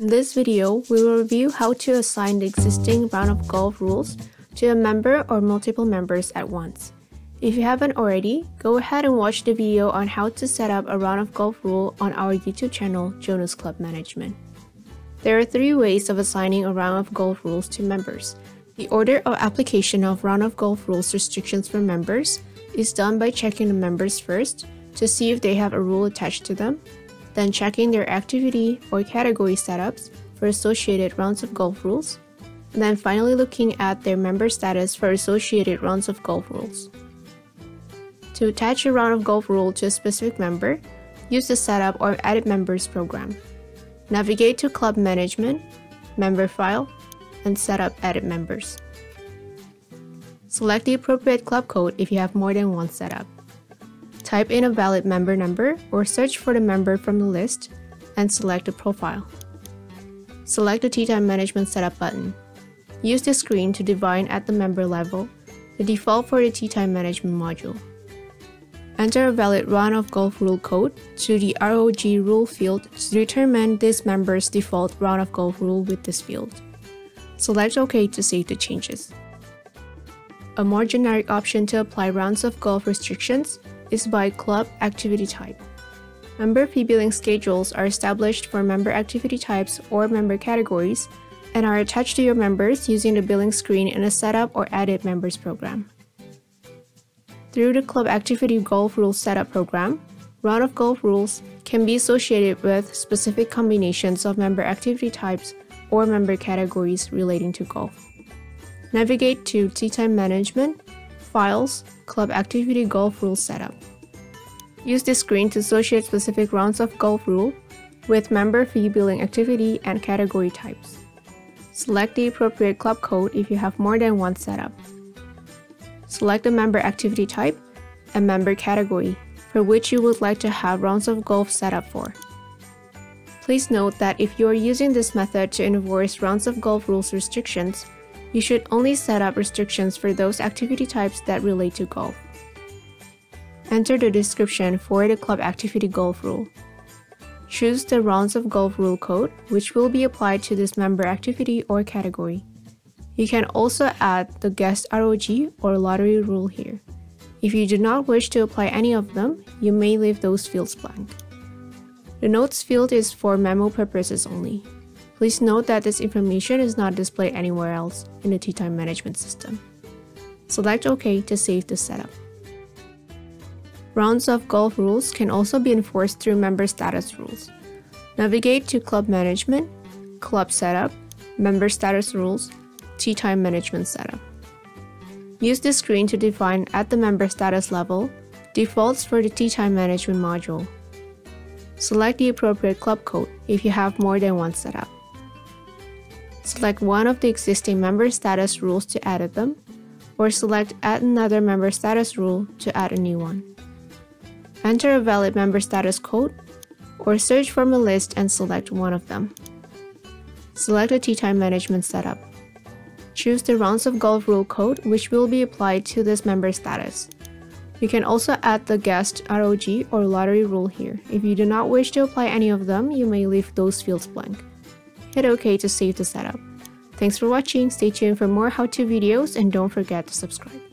In this video, we will review how to assign the existing round of golf rules to a member or multiple members at once. If you haven't already, go ahead and watch the video on how to set up a round of golf rule on our YouTube channel, Jonas Club Management. There are three ways of assigning a round of golf rules to members. The order of application of round of golf rules restrictions for members is done by checking the members first to see if they have a rule attached to them then checking their activity or category setups for associated rounds of golf rules, and then finally looking at their member status for associated rounds of golf rules. To attach a round of golf rule to a specific member, use the Setup or Edit Members program. Navigate to Club Management, Member File, and Setup Edit Members. Select the appropriate club code if you have more than one setup. Type in a valid member number or search for the member from the list and select the profile. Select the Time Management Setup button. Use the screen to define at the member level the default for the Tee Time Management module. Enter a valid round of golf rule code to the ROG rule field to determine this member's default round of golf rule with this field. Select OK to save the changes. A more generic option to apply rounds of golf restrictions is by club activity type. Member fee billing schedules are established for member activity types or member categories and are attached to your members using the billing screen in a Setup or Edit Members program. Through the Club Activity Golf Rules Setup program, Round of Golf rules can be associated with specific combinations of member activity types or member categories relating to golf. Navigate to Tee Time Management, Files, Club Activity Golf Rule Setup. Use this screen to associate specific rounds of golf rule with member fee billing activity and category types. Select the appropriate club code if you have more than one setup. Select the member activity type and member category for which you would like to have rounds of golf set up for. Please note that if you are using this method to enforce rounds of golf rules restrictions, you should only set up restrictions for those activity types that relate to golf. Enter the description for the club activity golf rule. Choose the rounds of golf rule code, which will be applied to this member activity or category. You can also add the guest ROG or lottery rule here. If you do not wish to apply any of them, you may leave those fields blank. The notes field is for memo purposes only. Please note that this information is not displayed anywhere else in the Tee Time management system. Select OK to save the setup. Rounds of golf rules can also be enforced through member status rules. Navigate to Club Management, Club Setup, Member Status Rules, Tee Time Management Setup. Use this screen to define at the member status level defaults for the Tee Time Management module. Select the appropriate club code if you have more than one setup. Select one of the existing member status rules to edit them, or select Add another member status rule to add a new one. Enter a valid member status code, or search from a list and select one of them. Select the Tee Time Management Setup. Choose the rounds of golf rule code which will be applied to this member status. You can also add the guest ROG or lottery rule here. If you do not wish to apply any of them, you may leave those fields blank hit OK to save the setup. Thanks for watching, stay tuned for more how-to videos and don't forget to subscribe.